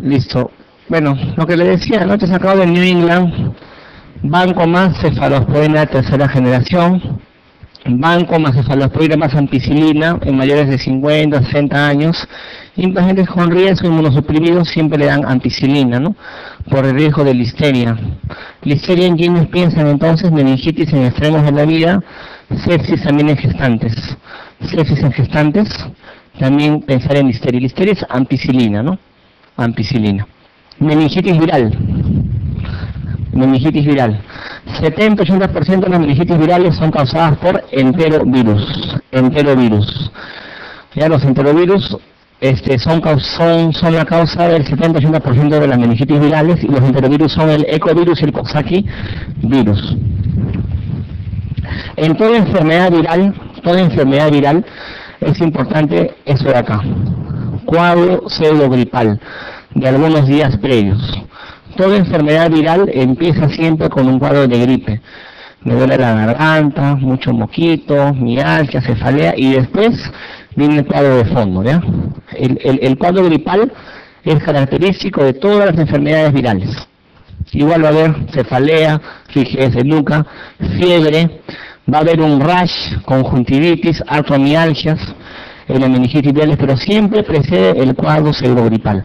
Listo. Bueno, lo que le decía, ¿no? Te sacado de New England, banco más cefalosporina de tercera generación, banco más cefalosporina más ampicilina en mayores de 50, 60 años, y pacientes con riesgo inmunosuprimidos siempre le dan ampicilina, ¿no? Por el riesgo de listeria. Listeria en quienes piensan entonces meningitis en extremos de la vida, sepsis también en gestantes. Sepsis en gestantes, también pensar en listeria. Listeria es ampicilina, ¿no? Ampicilina. Meningitis viral. Meningitis viral. 70-80% de las meningitis virales son causadas por enterovirus. Enterovirus. Ya los enterovirus este, son, la causa del 70-80% de las meningitis virales y los enterovirus son el ecovirus y el coxsackie virus. En toda enfermedad viral, toda enfermedad viral, es importante eso de acá. Cuadro pseudogripal de algunos días previos. Toda enfermedad viral empieza siempre con un cuadro de gripe. Me duele la garganta, mucho moquito, mialgia, cefalea y después viene el cuadro de fondo. ¿ya? El, el, el cuadro gripal es característico de todas las enfermedades virales. Igual va a haber cefalea, rigidez de nuca, fiebre, va a haber un rash, conjuntivitis, artromialgias, en meningitis virales, pero siempre precede el cuadro pseudogripal.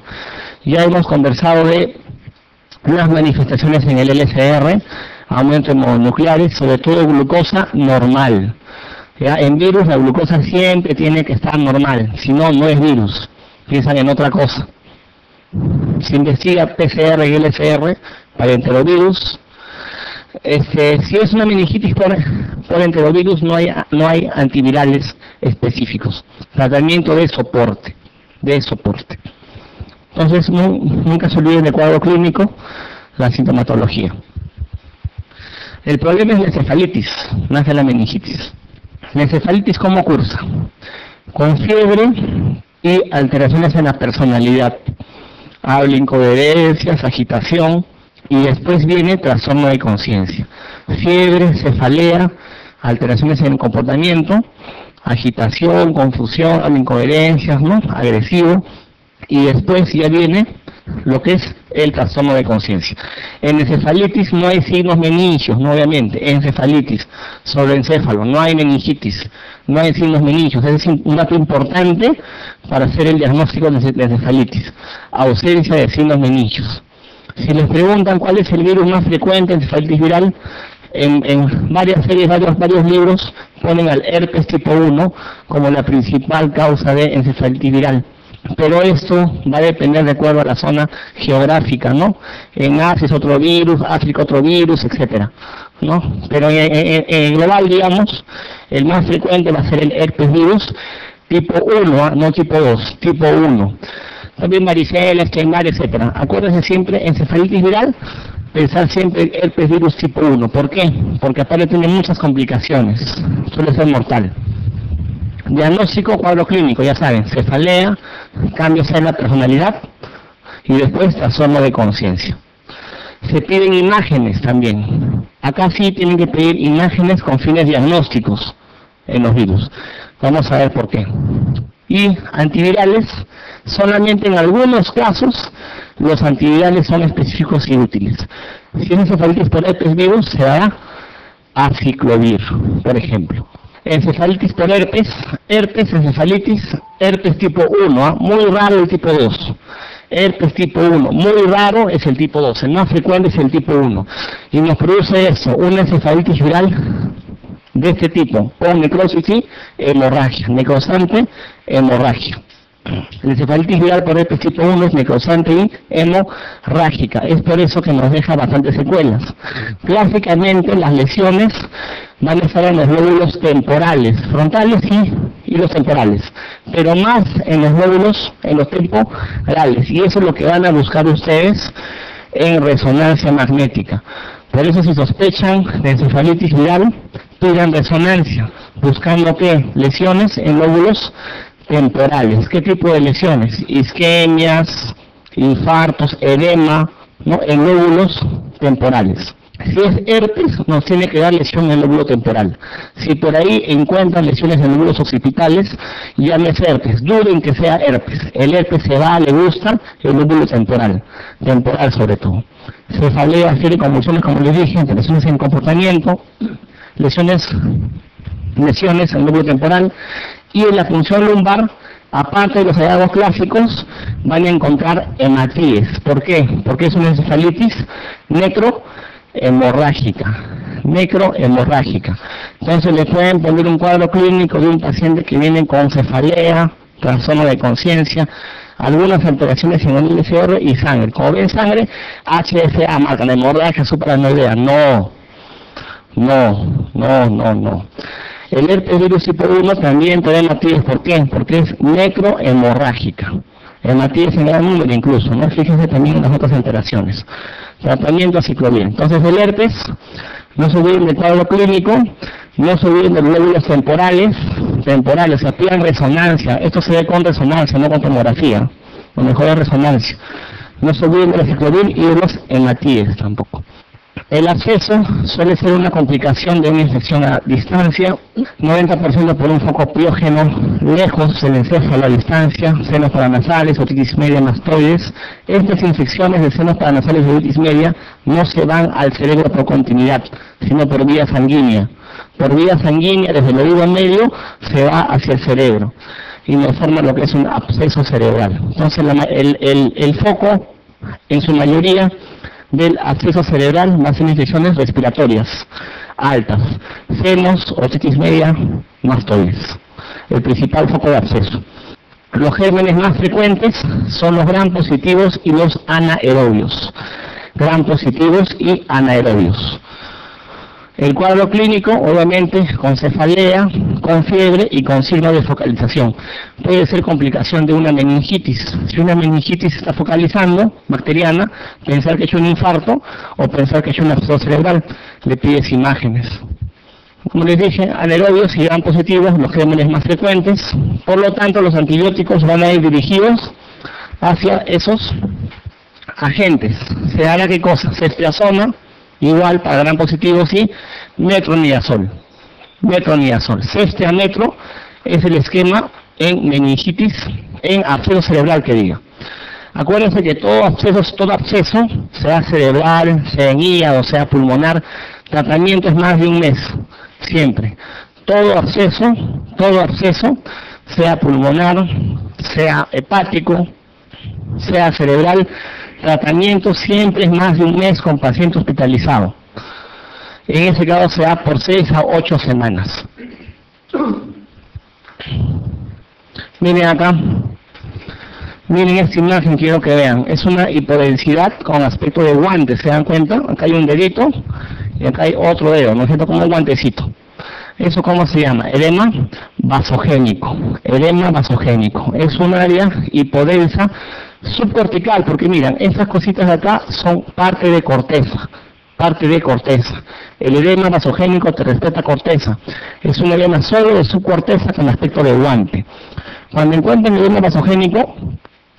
Ya hemos conversado de las manifestaciones en el LCR, aumento de mononucleares, sobre todo glucosa normal. ¿Ya? En virus la glucosa siempre tiene que estar normal, si no, no es virus. Piensan en otra cosa. Se investiga PCR y LCR para enterovirus. Este, si es una meningitis por, por enterovirus, no hay, no hay antivirales específicos. Tratamiento de soporte, de soporte. Entonces, nunca se olviden del cuadro clínico, la sintomatología. El problema es la encefalitis, no es la meningitis. La encefalitis, ¿cómo cursa? Con fiebre y alteraciones en la personalidad. Habla incoherencias, agitación y después viene trastorno de conciencia. Fiebre, cefalea, alteraciones en el comportamiento, agitación, confusión, incoherencias, ¿no? agresivo y después ya viene lo que es el trastorno de conciencia. En encefalitis no hay signos meningios, no obviamente, encefalitis, encéfalo, no hay meningitis, no hay signos meningios, es un dato importante para hacer el diagnóstico de encefalitis, ausencia de signos meningios. Si les preguntan cuál es el virus más frecuente, encefalitis viral, en, en, varias series, varios, varios libros ponen al herpes tipo 1 como la principal causa de encefalitis viral pero esto va a depender de acuerdo a la zona geográfica, ¿no? En Asia es otro virus, África otro virus, etcétera, ¿no? Pero en, global, digamos, el más frecuente va a ser el herpes virus tipo 1, ¿ah? no tipo 2, tipo 1. También varicela, esquemar, etcétera. Acuérdense siempre, encefalitis viral, pensar siempre en herpes virus tipo 1. ¿Por qué? Porque aparte tiene muchas complicaciones, suele ser mortal. Diagnóstico, cuadro clínico, ya saben, cefalea, cambios en la personalidad y después trastorno de conciencia. Se piden imágenes también. Acá sí tienen que pedir imágenes con fines diagnósticos en los virus. Vamos a ver por qué. Y antivirales, solamente en algunos casos los antivirales son específicos y útiles. Si es encefalitis por herpes virus, se dará aciclovir, por ejemplo encefalitis por herpes, herpes, encefalitis, herpes tipo 1, ¿ah? muy raro el tipo 2. Herpes tipo 1, muy raro es el tipo 2, el más frecuente es el tipo 1. Y nos produce eso, una encefalitis viral de este tipo, con necrosis y hemorragia, necrosante, hemorragia. La encefalitis viral por herpes tipo 1 es necrosante y hemorrágica. Es por eso que nos deja bastantes secuelas. Clásicamente las lesiones van a estar en los lóbulos temporales, frontales y, y los temporales, pero más en los lóbulos, en los temporales. Y eso es lo que van a buscar ustedes en resonancia magnética. Por eso si sospechan de encefalitis viral, pidan resonancia, buscando qué? Lesiones en lóbulos temporales. ¿Qué tipo de lesiones? Isquemias, infartos, edema, ¿no? en lóbulos temporales. Si es herpes, nos tiene que dar lesión en el lóbulo temporal. Si por ahí encuentran lesiones en lóbulos occipitales, ya no es herpes. Duden que sea herpes. El herpes se va, le gusta el lóbulo temporal, temporal sobre todo. Cefalea, fiebre convulsiones, como les dije, lesiones en comportamiento, lesiones, lesiones en el lóbulo temporal, y en la función lumbar, aparte de los hallazgos clásicos, van a encontrar hematíes. ¿Por qué? Porque es una encefalitis necro hemorrágica, necrohemorrágica. Entonces le pueden poner un cuadro clínico de un paciente que viene con cefalea, trastorno de conciencia, algunas alteraciones en el LCR y sangre. Como ven sangre, HSA marca la hemorragia supranoidea. No, no, no, no, no. El herpes virus tipo 1 también tiene hematíes. ¿Por qué? Porque es necrohemorrágica. Hematíes en gran número incluso, ¿no? Fíjense también en las otras alteraciones tratamiento ciclovir. Entonces el herpes no se olviden del cuadro clínico, no se olviden de los lóbulos temporales, temporales, se sea, resonancia, esto se ve con resonancia, no con tomografía, lo mejor es resonancia. No se olviden de la ciclovir y de los hematíes tampoco. El acceso suele ser una complicación de una infección a distancia, 90% por un foco piógeno lejos del encéfalo a distancia, senos paranasales, otitis media, mastoides. Estas infecciones de senos paranasales y otitis media no se van al cerebro por continuidad, sino por vía sanguínea. Por vía sanguínea, desde el oído medio, se va hacia el cerebro y nos forma lo que es un absceso cerebral. Entonces el, el, el foco, en su mayoría, del acceso cerebral más infecciones respiratorias altas, senos, otitis media, mastoides, el principal foco de acceso. Los gérmenes más frecuentes son los gran positivos y los anaerobios. Gran positivos y anaerobios. El cuadro clínico, obviamente, con cefalea, con fiebre y con signo de focalización. Puede ser complicación de una meningitis. Si una meningitis está focalizando, bacteriana, pensar que es un infarto o pensar que es un absceso cerebral, le pides imágenes. Como les dije, anaerobios y gran positivos, los gérmenes más frecuentes. Por lo tanto, los antibióticos van a ir dirigidos hacia esos agentes. ¿Se hará qué cosa? Ceftriaxona, igual para gran positivo sí, metronidazol. Metronidazol. a metro es el esquema en meningitis, en absceso cerebral que diga. Acuérdense que todo absceso, todo absceso, sea cerebral, sea en hígado, sea pulmonar, tratamiento es más de un mes, siempre. Todo absceso, todo absceso, sea pulmonar, sea hepático, sea cerebral, tratamiento siempre es más de un mes con paciente hospitalizado. En ese caso se da por 6 a 8 semanas. Miren acá. Miren esta imagen, quiero que vean. Es una hipodensidad con aspecto de guante, ¿se dan cuenta? Acá hay un dedito y acá hay otro dedo, ¿no es cierto? Como un guantecito. ¿Eso cómo se llama? Edema vasogénico. Edema vasogénico. Es un área hipodensa subcortical, porque miran, estas cositas de acá son parte de corteza, parte de corteza. El edema vasogénico te respeta corteza. Es un edema solo de subcorteza con aspecto de guante. Cuando encuentran edema vasogénico,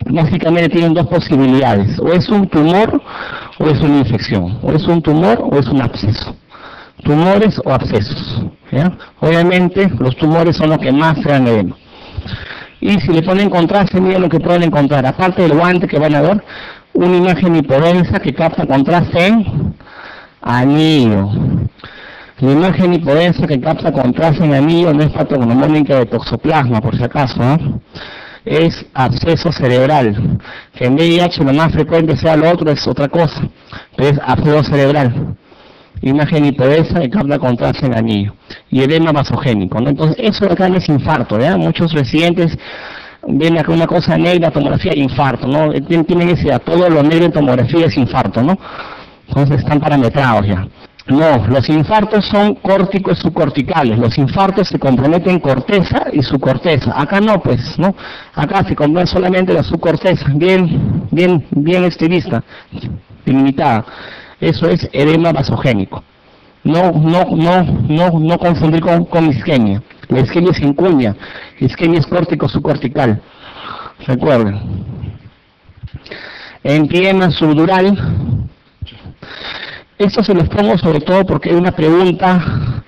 básicamente tienen dos posibilidades, o es un tumor o es una infección, o es un tumor o es un absceso. Tumores o abscesos. Obviamente los tumores son los que más se dan edema y si le ponen contraste, miren lo que pueden encontrar. Aparte del guante que van a ver, una imagen hipodensa que capta contraste en anillo. La imagen hipodensa que capta contraste en anillo no es patognomónica de toxoplasma, por si acaso, es absceso cerebral. Que en VIH lo más frecuente sea lo otro es otra cosa, pero es absceso cerebral imagen hipodensa de capta contraste en anillo y edema vasogénico. ¿no? Entonces, eso acá no es infarto, ¿verdad? Muchos residentes ven acá una cosa negra, tomografía, infarto, ¿no? Tienen ese, todo lo negro en tomografía es infarto, ¿no? Entonces están parametrados ya. No, los infartos son córticos subcorticales. Los infartos se comprometen corteza y subcorteza. Acá no, pues, ¿no? Acá se compromete solamente la subcorteza, bien, bien, bien estilista, limitada. Eso es edema vasogénico. No, no, no, no, no confundir con, con isquemia. La isquemia es incuña, isquemia es córtico subcortical. Recuerden. Empiema subdural Esto se los pongo sobre todo porque hay una pregunta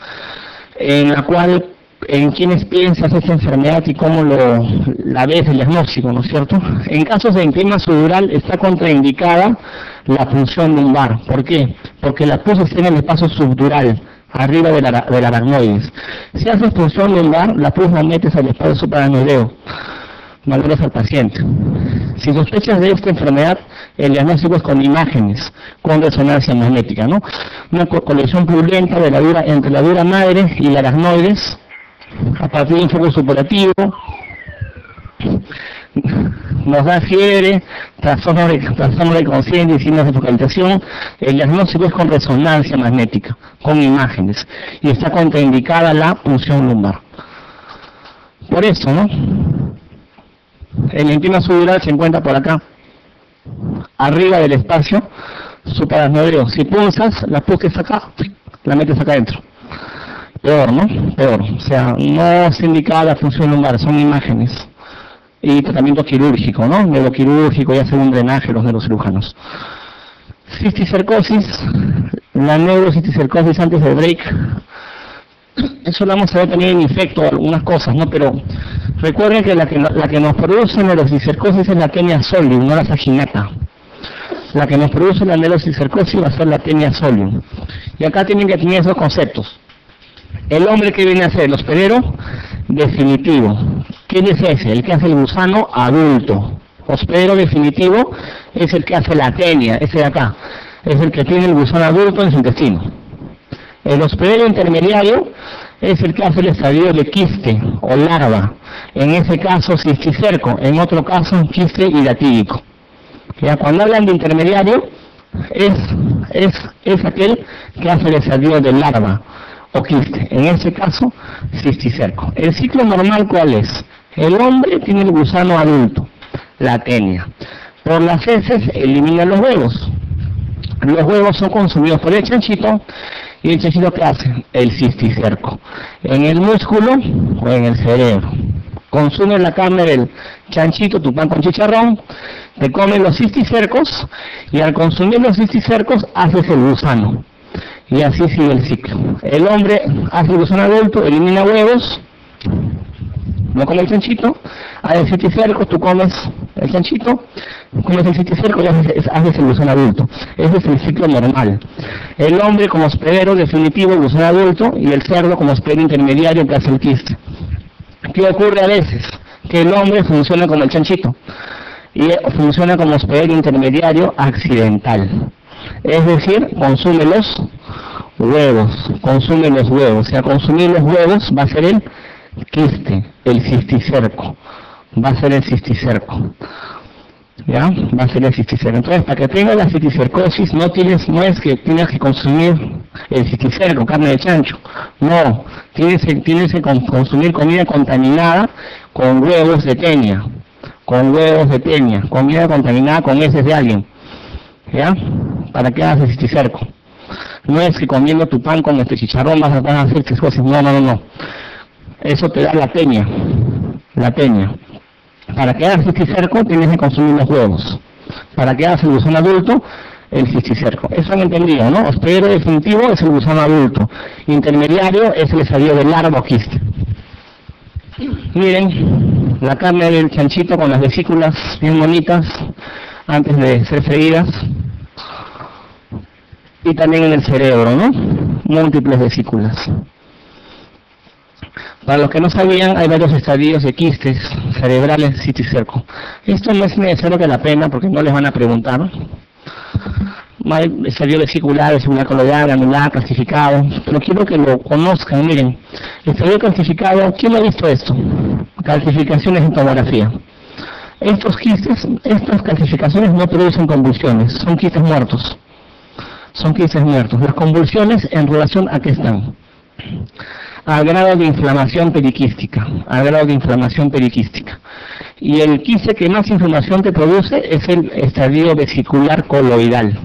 en la cual en quiénes piensas esta enfermedad y cómo lo, la ves el diagnóstico, ¿no es cierto? En casos de enclima subdural está contraindicada la punción lumbar. ¿Por qué? Porque la pus está en el espacio subdural, arriba del, la del aracnoides. Si haces punción lumbar, la pus la metes al espacio supraranoideo, valoras al paciente. Si sospechas de esta enfermedad, el diagnóstico es con imágenes, con resonancia magnética, ¿no? Una colección purulenta de la dura, entre la dura madre y la aracnoides, a partir de un foco superativo, nos da fiebre, trastorno de, de conciencia y signos de focalización, el diagnóstico es con resonancia magnética, con imágenes, y está contraindicada la punción lumbar. Por eso, ¿no? El intima subdural se encuentra por acá, arriba del espacio supraranoideo. Si pulsas, la pulsas acá, la metes acá adentro. Peor, ¿no? Peor. O sea, no se indica la función lumbar, son imágenes. Y tratamiento quirúrgico, ¿no? Neuroquirúrgico y hacer un drenaje los neurocirujanos. Cisticercosis, la neurocisticercosis antes del break. Eso lo vamos a ver también en efecto algunas cosas, ¿no? Pero recuerden que la que, la que nos produce neurocisticercosis es la tenia solium, no la saginata. La que nos produce la neurocisticercosis va a ser la tenia solium. Y acá tienen que tener esos conceptos. El hombre que viene a ser el hospedero definitivo. ¿Quién es ese? El que hace el gusano adulto. Hospedero definitivo es el que hace la tenia, ese de acá. Es el que tiene el gusano adulto en su intestino. El hospedero intermediario es el que hace el estadio de quiste o larva. En ese caso cisticerco, en otro caso quiste hidatídico. Ya cuando hablan de intermediario es, es, es aquel que hace el estadio de larva o quiste, en ese caso cisticerco. El ciclo normal cuál es? El hombre tiene el gusano adulto, la tenia. Por las heces elimina los huevos. Los huevos son consumidos por el chanchito y el chanchito ¿qué hace? El cisticerco. En el músculo o en el cerebro. Consume la carne del chanchito, tu pan con chicharrón, te comen los cisticercos y al consumir los cisticercos haces el gusano y así sigue el ciclo. El hombre hace gusano adulto, elimina huevos, no come el chanchito, hace el citicerco, tú comes el chanchito, comes el citicerco y haces, haces el gusano adulto. Ese es el ciclo normal. El hombre como hospedero definitivo, el gusano adulto, y el cerdo como hospedero intermediario que quiste. ¿Qué ocurre a veces? Que el hombre funciona como el chanchito y funciona como hospedero intermediario accidental. Es decir, consume los huevos, consume los huevos. O sea, consumir los huevos va a ser el quiste, el cisticerco. Va a ser el cisticerco. ¿Ya? Va a ser el cisticerco. Entonces, para que tengas la cisticercosis, no tienes, no es que tienes que consumir el cisticerco, carne de chancho. No, tienes, tienes que consumir comida contaminada con huevos de tenia. Con huevos de tenia. Comida contaminada con heces de alguien. ¿Ya? Para que hagas el cisticerco. No es que comiendo tu pan con este chicharrón vas a, hacer cosas. No, no, no, no. Eso te da la peña. La peña. Para que hagas cisticerco tienes que consumir los huevos. Para que hagas el gusano adulto, el cisticerco. Eso han entendido, ¿no? Hospedero definitivo es el gusano adulto. Intermediario es el estadio del largo quiste. Miren, la carne del chanchito con las vesículas bien bonitas antes de ser freídas y también en el cerebro, ¿no? Múltiples vesículas. Para los que no sabían, hay varios estadios de quistes cerebrales citicerco. Esto no es necesario que la pena, porque no les van a preguntar. Hay estadio vesicular, vesicular coloidal, granular, clasificado, pero quiero que lo conozcan, miren. Estadio clasificado, ¿quién ha visto esto? Calcificaciones en tomografía. Estos quistes, estas calcificaciones no producen convulsiones, son quistes muertos son quistes muertos. Las convulsiones en relación a qué están? Al grado de inflamación periquística, al grado de inflamación periquística. Y el quiste que más inflamación te produce es el estadio vesicular coloidal,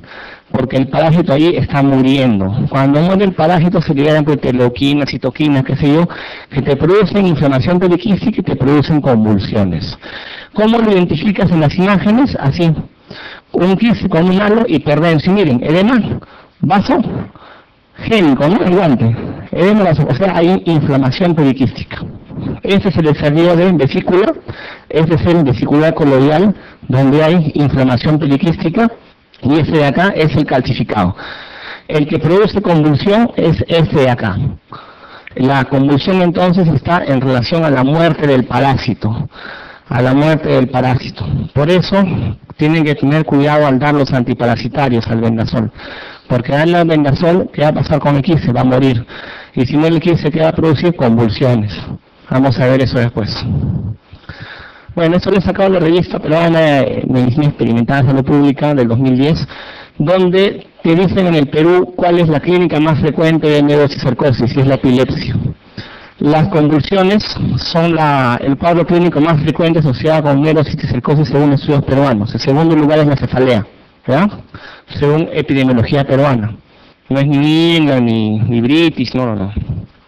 porque el parásito ahí está muriendo. Cuando muere el parásito se liberan proteoquinas, citoquinas, qué sé yo, que te producen inflamación periquística y te producen convulsiones. ¿Cómo lo identificas en las imágenes? Así un quiste con un halo hiperdenso. Miren, edema, vaso génico, ¿no? El guante. o sea, hay inflamación periquística. Este es el extravío de vesícula, este es el vesicular coloidal, donde hay inflamación periquística, y este de acá es el calcificado. El que produce convulsión es este de acá. La convulsión entonces está en relación a la muerte del parásito, a la muerte del parásito. Por eso tienen que tener cuidado al dar los antiparasitarios al vendasol, porque darle al vendasol, ¿qué va a pasar con el quiste? Va a morir. Y si no el quiste, ¿qué va a producir? Convulsiones. Vamos a ver eso después. Bueno, esto lo he sacado de la revista Peruana de Medicina Experimental de Salud Pública del 2010, donde te dicen en el Perú cuál es la clínica más frecuente de neurocicercosis, y es la epilepsia. Las convulsiones son la, el cuadro clínico más frecuente asociado con neurocicercosis según estudios peruanos. El segundo lugar es la cefalea, según epidemiología peruana. No es ni inga, ni, ni britis, no, no, no.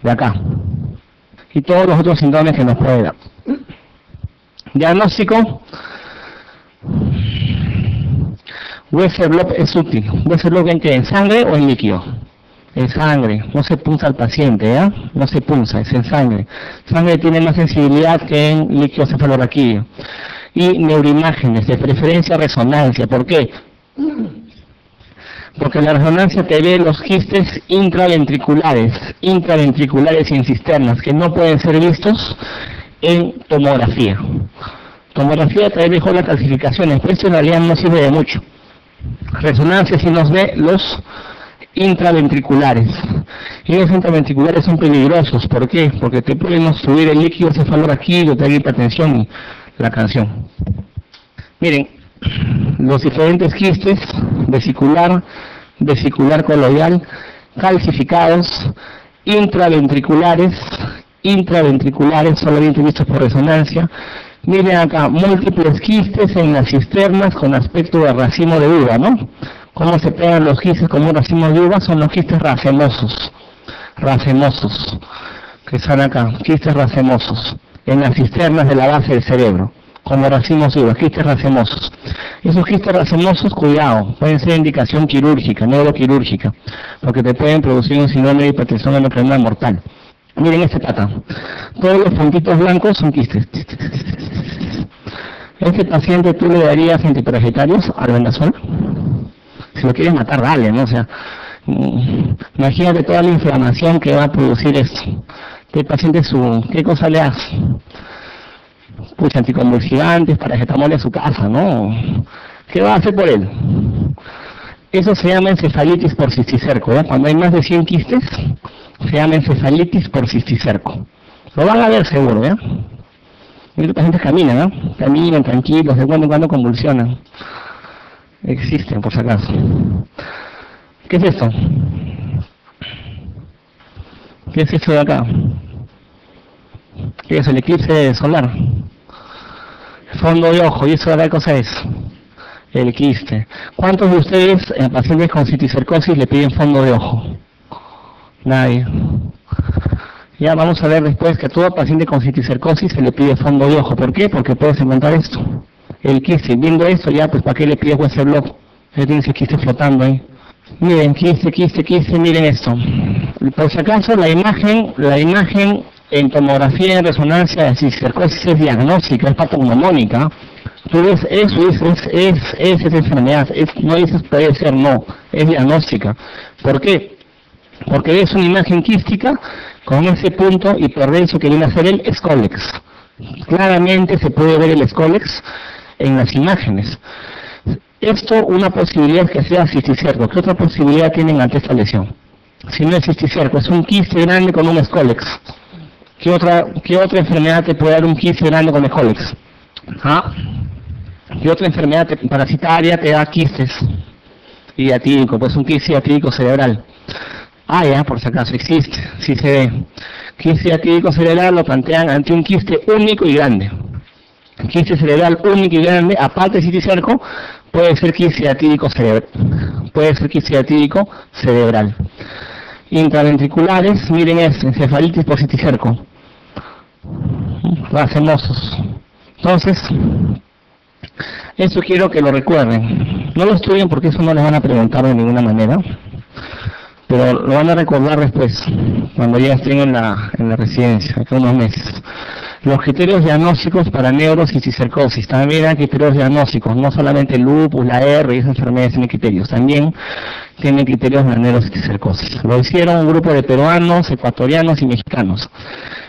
De acá. Y todos los otros síntomas que nos puede dar. Diagnóstico. Westerblot es útil. Westerblot en que en sangre o en líquido. En sangre, no se punza al paciente, ¿ya? No se punza, es en sangre. Sangre tiene más sensibilidad que en líquido cefalorraquídeo. Y neuroimágenes, de preferencia resonancia. ¿Por qué? Porque la resonancia te ve los quistes intraventriculares, intraventriculares y en cisternas, que no pueden ser vistos en tomografía. Tomografía trae mejor las clasificaciones, pero esto en realidad no sirve de mucho. Resonancia si nos ve los intraventriculares. Y los intraventriculares son peligrosos. ¿Por qué? Porque te pueden obstruir el líquido cefalorraquídeo, te da hipertensión y la canción. Miren, los diferentes quistes, vesicular, vesicular coloidal, calcificados, intraventriculares, intraventriculares solamente vistos por resonancia. Miren acá, múltiples quistes en las cisternas con aspecto de racimo de uva, ¿no? ¿Cómo se pegan los quistes como un racimo de uva? Son los quistes racemosos, racemosos, que están acá, quistes racemosos, en las cisternas de la base del cerebro, como racimos de uva, quistes racemosos. Esos quistes racemosos, cuidado, pueden ser indicación quirúrgica, neuroquirúrgica, porque te pueden producir un síndrome de hipertensión endocrinal mortal. Miren este pata. Todos los puntitos blancos son quistes. Este paciente tú le darías antiparasitarios al vendasol si lo quieres matar, dale, ¿no? O sea, mm, imagínate toda la inflamación que va a producir esto. El paciente su, ¿qué cosa le hace? Pucha, anticonvulsivantes, paracetamol a su casa, ¿no? ¿Qué va a hacer por él? Eso se llama encefalitis por cisticerco, ¿eh? Cuando hay más de 100 quistes, se llama encefalitis por cisticerco. Lo van a ver seguro, ¿eh? Y los pacientes caminan, ¿no? Caminan tranquilos, de cuando en cuando convulsionan existen por si acaso. ¿Qué es esto? ¿Qué es esto de acá? ¿Qué es el eclipse solar? Fondo de ojo, ¿y eso de qué cosa es? El quiste. ¿Cuántos de ustedes en pacientes con citicercosis le piden fondo de ojo? Nadie. Ya vamos a ver después que a todo paciente con citicercosis se le pide fondo de ojo. ¿Por qué? Porque puedes encontrar esto el quiste. Viendo esto ya, pues ¿para qué le pido ese blog? Ya tiene ese quiste flotando ahí. Miren, quiste, quiste, quiste, miren esto. Por si acaso, la imagen, la imagen en tomografía en resonancia de cistercosis es diagnóstica, es patognomónica. Tú ves eso, es, es, es, es esa enfermedad, es, no dices puede ser, no, es diagnóstica. ¿Por qué? Porque es una imagen quística con ese punto hiperdenso que viene a ser el escolex. Claramente se puede ver el escolex en las imágenes. Esto, una posibilidad que sea cisticerco. ¿Qué otra posibilidad tienen ante esta lesión? Si no es cisticerco, es un quiste grande con un escolex. ¿Qué otra, ¿Qué otra enfermedad te puede dar un quiste grande con escolex? ¿Ah? ¿Qué otra enfermedad parasitaria te da quistes? Y atípico, pues un quiste atípico cerebral. Ah, ya, por si acaso existe, sí se ve. Quiste atípico cerebral lo plantean ante un quiste único y grande quiste cerebral único y grande, aparte de citicerco, puede ser quiste atídico cerebral. Puede ser quiste cerebral. Intraventriculares, miren esto, encefalitis por citicerco. Racemosos. Entonces, eso quiero que lo recuerden. No lo estudien porque eso no les van a preguntar de ninguna manera. pero lo van a recordar después, cuando ya estén en la, en la residencia, hace unos meses. Los criterios diagnósticos para neuros y también eran criterios diagnósticos, no solamente el lupus, la R y esas enfermedades tienen criterios, también tienen criterios de neuros y. Lo hicieron un grupo de peruanos, ecuatorianos y mexicanos,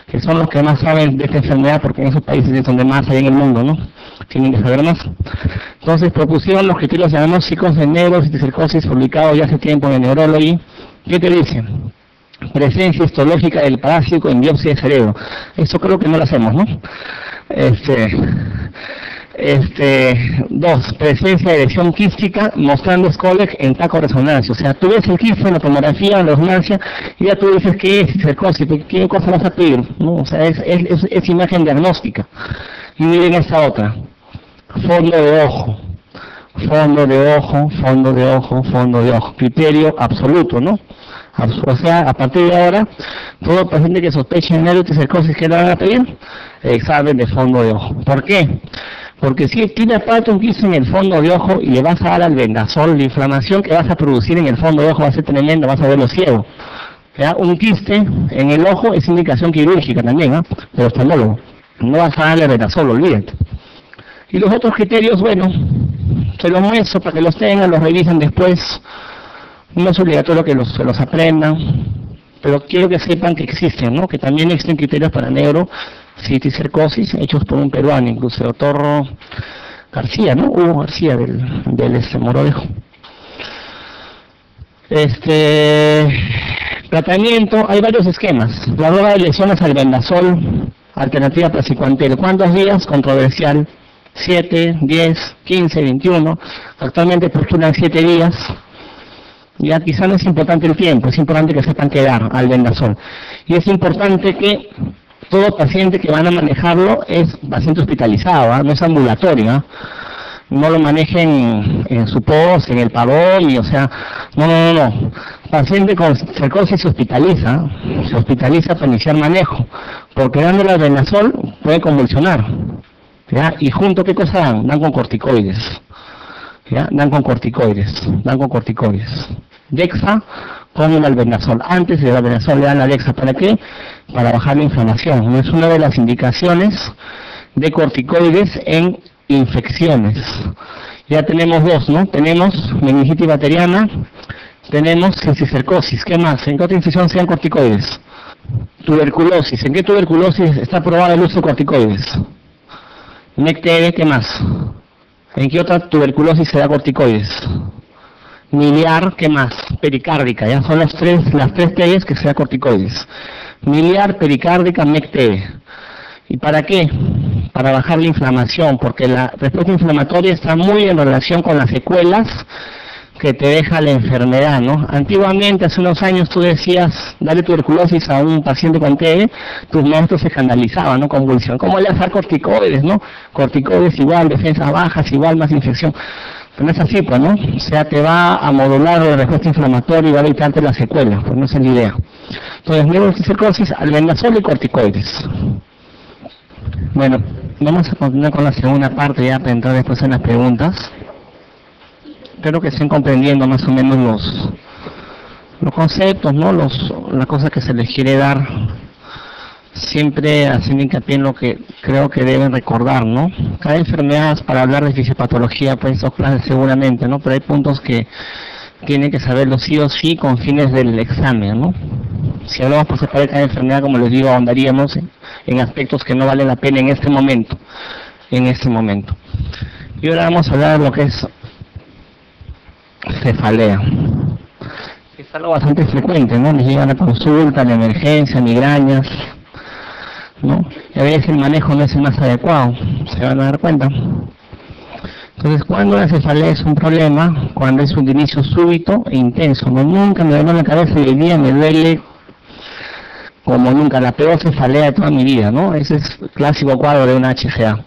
que son los que más saben de esta enfermedad porque en esos países es donde más hay en el mundo, ¿no? Tienen que saber más. Entonces propusieron los criterios diagnósticos de neuros y publicados ya hace tiempo en Neurology. ¿Qué te dicen? Presencia histológica del parásito en biopsia de cerebro. Eso creo que no lo hacemos, ¿no? Este, este, dos, presencia de lesión quística mostrando Skolek en taco resonancia. O sea, tú ves el quiste en la tomografía, en resonancia, y ya tú dices qué es cercosis, qué cosa vas a pedir, ¿no? O sea, es, es, es imagen diagnóstica. Y miren esta otra, fondo de ojo, fondo de ojo, fondo de ojo, fondo de ojo, criterio absoluto, ¿no? O sea, a partir de ahora, todo paciente que sospeche neuroticercosis que le van a pedir, examen de fondo de ojo. ¿Por qué? Porque si tiene aparte un quiste en el fondo de ojo y le vas a dar al vendasol, la inflamación que vas a producir en el fondo de ojo va a ser tremenda, vas a verlo ciego. Un quiste en el ojo es indicación quirúrgica también, ¿ah? pero oftalmólogo. No vas a darle vendasol, olvídate. Y los otros criterios, bueno, se los muestro para que los tengan, los revisen después no es obligatorio que los, los aprendan, pero quiero que sepan que existen, ¿no? Que también existen criterios para neuro, cercosis, hechos por un peruano, incluso el doctor García, ¿no? Hugo García del, del este Morodejo. Este tratamiento, hay varios esquemas. La droga de lesiones al vendasol, alternativa para ¿Cuántos días? Controversial. 7, 10, 15, 21. Actualmente postulan 7 días ya quizá no es importante el tiempo, es importante que sepan quedar al vendasol. Y es importante que todo paciente que van a manejarlo es paciente hospitalizado, ¿ah? no es ambulatorio. ¿ah? No lo manejen en su post, en el pavón, o sea, no, no, no, no. Paciente con cercosis se hospitaliza, se hospitaliza para iniciar manejo, porque dándole al vendasol puede convulsionar. ¿ya? Y junto, ¿qué cosa dan? Dan con corticoides. Dan con corticoides, dan con corticoides. Dexa con el albendazol. Antes de albendazol le dan la Dexa. ¿Para qué? Para bajar la inflamación. Es una de las indicaciones de corticoides en infecciones. Ya tenemos dos, ¿no? Tenemos meningitis bacteriana, tenemos cisticercosis. ¿Qué más? ¿En qué otra infección sean corticoides? Tuberculosis. ¿En qué tuberculosis está aprobado el uso de corticoides? NECTV, ¿qué más? ¿En qué otra tuberculosis se da corticoides? Miliar, ¿qué más? Pericárdica, ya son las tres, las tres TVs que se da corticoides. Miliar, pericárdica, MECTV. ¿Y para qué? Para bajar la inflamación, porque la respuesta inflamatoria está muy en relación con las secuelas que te deja la enfermedad, ¿no? Antiguamente, hace unos años, tú decías, dale tuberculosis a un paciente con TB, tus maestros se escandalizaban, ¿no? Convulsión. ¿Cómo le dar corticoides, no? Corticoides igual, defensas bajas, igual, más infección. Pero no es así, pues, ¿no? O sea, te va a modular la respuesta inflamatoria y va a evitarte las secuelas, pues no es la idea. Entonces, neurocicercosis, albendazol y corticoides. Bueno, vamos a continuar con la segunda parte ya para entrar después en las preguntas espero que estén comprendiendo más o menos los, los conceptos, ¿no? Los, las cosas que se les quiere dar, siempre haciendo hincapié en lo que creo que deben recordar, ¿no? Cada enfermedad, para hablar de fisiopatología, pues clases seguramente, ¿no? Pero hay puntos que tienen que saberlo sí o sí con fines del examen, ¿no? Si hablamos por separar cada enfermedad, como les digo, ahondaríamos en, en aspectos que no valen la pena en este momento, en este momento. Y ahora vamos a hablar de lo que es cefalea. Es algo bastante frecuente, ¿no? Les llegan a consulta, la emergencia, migrañas, ¿no? Y a veces el manejo no es el más adecuado, se van a dar cuenta. Entonces, cuando la cefalea es un problema, cuando es un inicio súbito e intenso, no nunca me duele la cabeza y el día me duele como nunca, la peor cefalea de toda mi vida, ¿no? Ese es el clásico cuadro de una HGA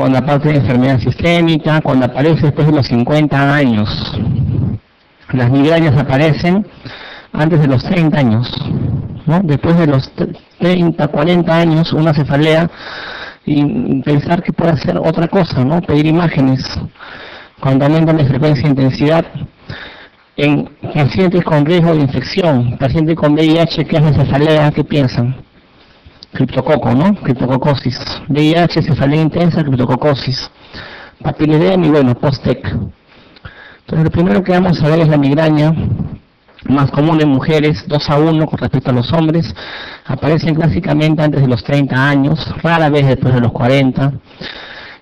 cuando aparte de enfermedad sistémica, cuando aparece después de los 50 años. Las migrañas aparecen antes de los 30 años, ¿no? Después de los 30, 40 años, una cefalea y pensar que puede hacer otra cosa, ¿no? Pedir imágenes. Cuando aumentan de frecuencia e intensidad, En pacientes con riesgo de infección, pacientes con VIH, ¿qué hace cefalea? ¿Qué piensan? Criptococo, ¿no? Criptococosis. VIH, cefalea intensa, criptococosis. Papilidemia y bueno, post-TEC. Entonces lo primero que vamos a ver es la migraña, más común en mujeres, 2 a 1 con respecto a los hombres, aparecen clásicamente antes de los 30 años, rara vez después de los 40,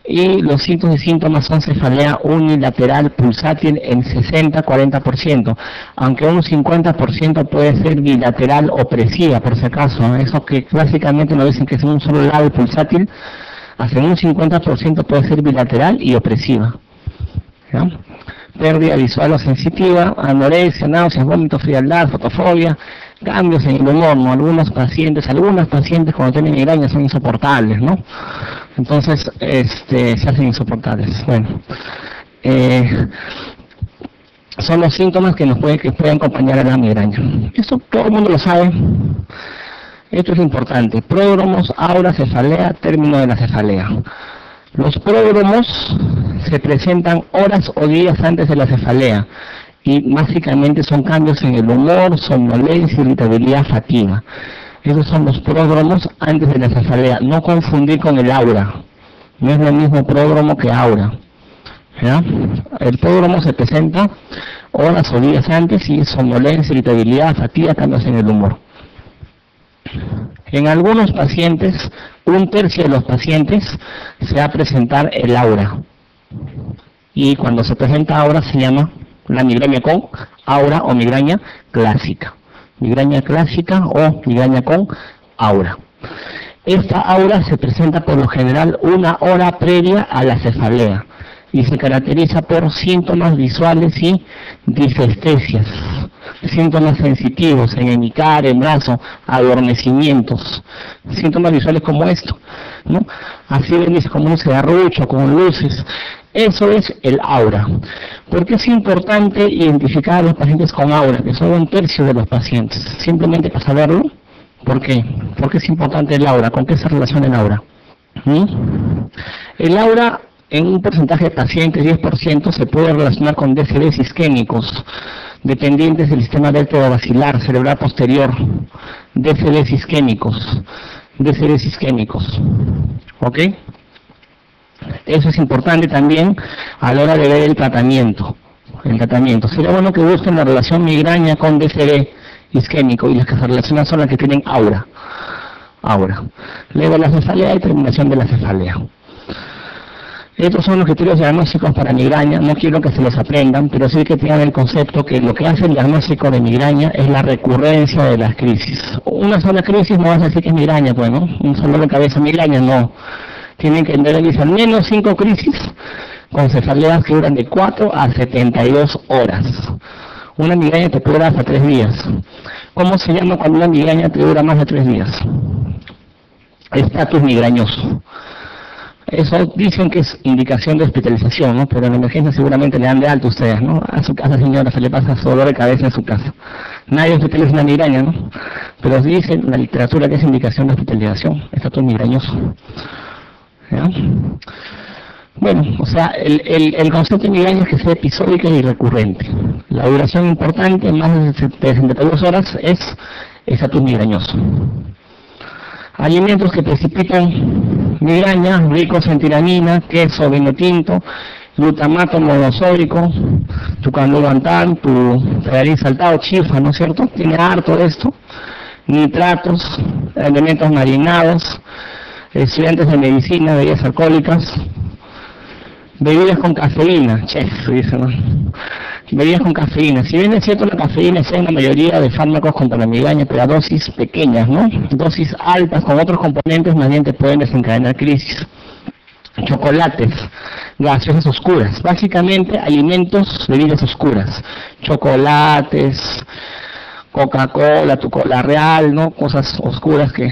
y los síntomas y síntomas son cefalea unilateral pulsátil en 60-40%, aunque un 50% puede ser bilateral opresiva, por si acaso, eso que clásicamente nos dicen que es un solo lado pulsátil, hasta un 50% puede ser bilateral y opresiva. pérdida visual o sensitiva, anorexia, náuseas, vómitos, frialdad, fotofobia, cambios en el humor, ¿no? Algunos pacientes, algunas pacientes cuando tienen migraña son insoportables, ¿no? Entonces, este, se hacen insoportables. Bueno, eh, son los síntomas que nos pueden, que pueden acompañar a la migraña. Esto todo el mundo lo sabe. Esto es importante. Pródromos, aura, cefalea, término de la cefalea. Los pródromos se presentan horas o días antes de la cefalea y básicamente son cambios en el humor, somnolencia, irritabilidad, fatiga. Esos son los pródromos antes de la cefalea. No confundir con el aura. No es lo mismo pródromo que aura. El pródromo se presenta horas o días antes y somnolencia, irritabilidad, fatiga, cambios en el humor. En algunos pacientes, un tercio de los pacientes se va a presentar el aura. Y cuando se presenta aura se llama la migraña con aura o migraña clásica. Migraña clásica o migraña con aura. Esta aura se presenta por lo general una hora previa a la cefalea y se caracteriza por síntomas visuales y disestesias, síntomas sensitivos en el en brazo, adormecimientos, síntomas visuales como esto, ¿no? Así ven, como un cigarrucho, con luces. Eso es el aura. ¿Por qué es importante identificar a los pacientes con aura, que son un tercio de los pacientes? Simplemente para saberlo. ¿Por qué? ¿Por qué es importante el aura? ¿Con qué se relaciona el aura? ¿Mm? El aura en un porcentaje de pacientes, 10%, se puede relacionar con DCDs isquémicos, dependientes del sistema vacilar cerebral posterior, DCDs isquémicos, DCDs isquémicos. ¿Ok? Eso es importante también a la hora de ver el tratamiento. El tratamiento. Sería bueno que busquen la relación migraña con DCD isquémico y las que se relacionan son las que tienen aura. Aura. Luego la cefalea y terminación de la cefalea. Estos son los criterios diagnósticos para migraña, no quiero que se los aprendan, pero sí que tengan el concepto que lo que hace el diagnóstico de migraña es la recurrencia de las crisis. Una sola crisis no vas a decir que es migraña, pues, ¿no? Un solo de cabeza migraña, no. Tienen que entender al menos cinco crisis con cefaleas que duran de 4 a 72 horas. Una migraña te durar hasta 3 días. ¿Cómo se llama cuando una migraña te dura más de 3 días? Estatus migrañoso. Eso dicen que es indicación de hospitalización, ¿no? Pero en emergencia seguramente le dan de alto ustedes, ¿no? A su casa, señora, se le pasa dolor de cabeza en su casa. Nadie hospitaliza una migraña, ¿no? Pero dicen la literatura que es indicación de hospitalización, está todo migrañoso. ¿Ya? Bueno, o sea, el, el, el, concepto de migraña es que sea episódica y recurrente. La duración importante, más de 72 horas, es estatus migrañoso. Alimentos que precipitan migraña, ricos en tiramina, queso, vino tinto, glutamato monosódico, tu candurantal, tu tallarín saltado, chifa, ¿no es cierto? Tiene harto de esto. Nitratos, elementos marinados, estudiantes de medicina, bebidas alcohólicas, bebidas con cafeína, chef, dice, ¿no? Bebidas con cafeína. Si bien es cierto la cafeína es en la mayoría de fármacos contra la migraña, pero a dosis pequeñas, ¿no? Dosis altas con otros componentes más bien te pueden desencadenar crisis. Chocolates, gaseosas oscuras, básicamente alimentos, bebidas oscuras, chocolates, Coca-Cola, tu cola real, ¿no? Cosas oscuras que